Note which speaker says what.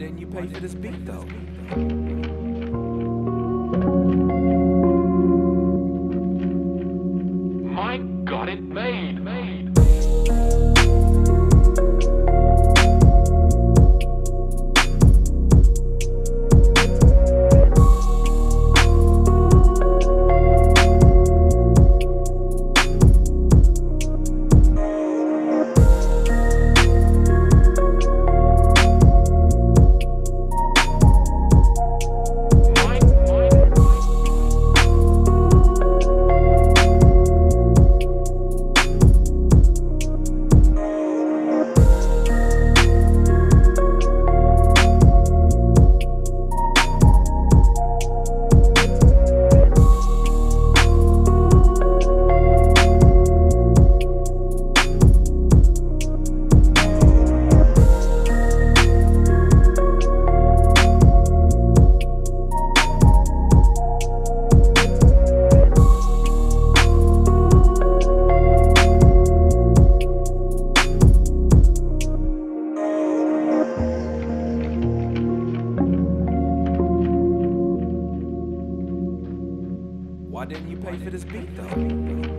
Speaker 1: didn't you pay for this beat though?
Speaker 2: Mike got it made,
Speaker 1: didn't you pay for this beat though?